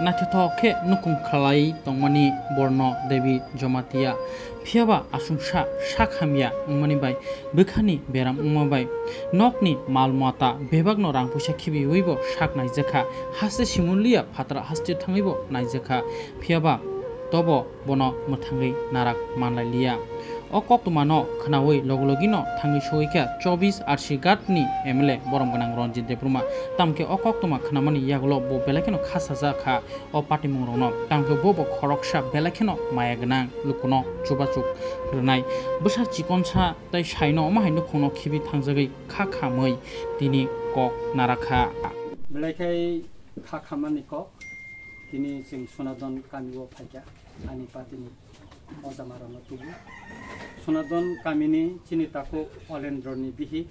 nathitho khe nukung khalai tongmani borno devi jomatia phiaba asungsa sakhamya ungmani bai bukhani beram ungma bai nokni malmata bebagno rang puisa khibi uibo sak naijekha haste simulia phatra haste thangibo naijekha phiaba tobo bono muthangai narak manlailia o kok tuma no khanawi logologi no thangi shoi kya 24 arsi gat ni emle borom ganang ronjit depruma tamke o kok tuma khnamani yaglo bo belake no khasa ja kha o pati mungrong no tamke bo bo khoroksha belake no maya ganang lukuno chuba chuk rinai busa chikon cha tai shaino ma haino khono khibi thangjagi kha khamoi tini kok naraka belake kha khamani kok दिनै जों सनादन ফাইকা আনি आंनि पार्टिनि अजामारानो तुबु सनादन गामिनि চিনি তাকো अलेन्द्रनि বিহি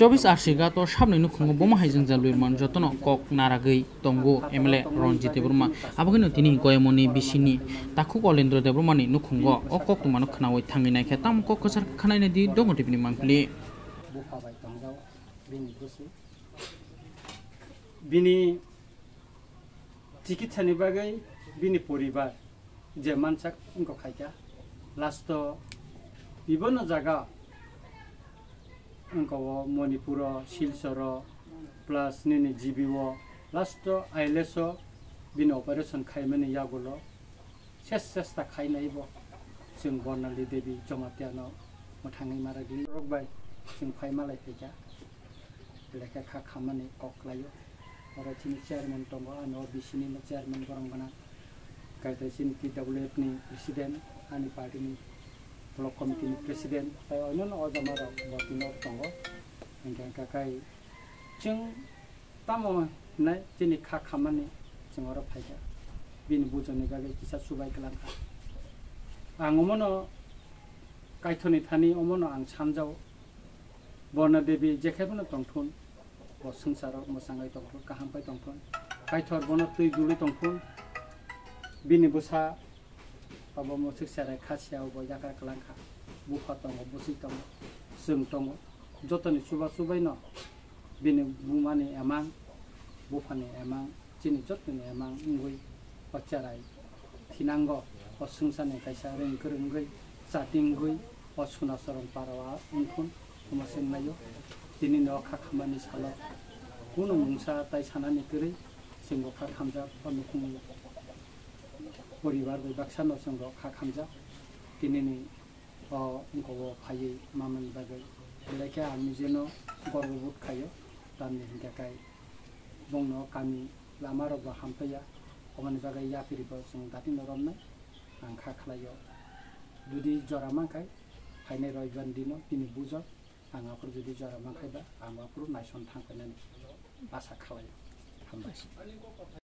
চব্বিশ আর্শিগা তো সামনে নুখুঙ্গ বোমা হাইজেন জালুই মান যতন কক নারাগৈ তঙ্গ এমএলএ রঞ্জিত দেবরমা আবগিন তিনি গয়মনি বিসিনি তাকু অলেন্দ্র দেবরমানি নুখুঙ্গ অ কক তুমানো খানাওই থাঙ্গি নাই তাম কক কচার খানাই দি দঙ্গ টিপনি মাংলি বিনি চিকিৎসানি বাগৈ বিনি পরিবার যে মানসাক ইনকো খাইকা লাস্ট বিভিন্ন জায়গা ইনকো মণিপুর শিলচর প্লাস নিনি জিবিও লাস্ট আইলেস বিন অপারেশন খাইমানে ইয়াগুলো শেষ চেষ্টা খাইনাইব जों बर्नाली देवी जमातियानो मोथाङै मारागि रगबाय जों फाइ मालाय फैजा लेखा खा खामानि कक्लायो अरायथिनि रासि चेयरमेन दी चेयरमेन गाउँ गाना पि डिएफ president arty block committee president अन अबिमर दोका खा खोर फैजा वि बुझ्नु भागि सुाइल आमन गइनै ति अमन सानो वर्णदेवी जेख दङ संसाराव मोजाङै दंफोन गाहामबाय दंफोन बायथर बनो दै दुलि दंफोन बिनि बुसा बाबा मोसौ सेराय खासियाव बयजा बुफा दङ बुसी दङ सिंग दङ जतनै सुबा सुबाय न बिनि बुमानि एमां बुफानि एमां एमां उंगै अचाराय थिनांगौ अ संसारनि खायसा र सुना सरम ungkun kumasin nayo tini no khakhamani salo kuno mungsa tai sanani kiri singgo khakhamja panukungu परिवार बाक्सा नसँग खा खामजा। तिनीनि उनको फायै मामन बागै। बेलायखे हामी जेन गर्वबोध खायो तानि हिंगाखाय बंनो कामि लामा रबा हामफैया अमानि बागै याफिरिबो जों दाति नरमनाय आं खालायो जुदि जरा मांखाय फायनाय रयबान दिनो दिनै बुज। आंहाफोर जुदि जरा मांखायबा आंहाफोर नायसन थांफैनानै आसा खालायो हामबाय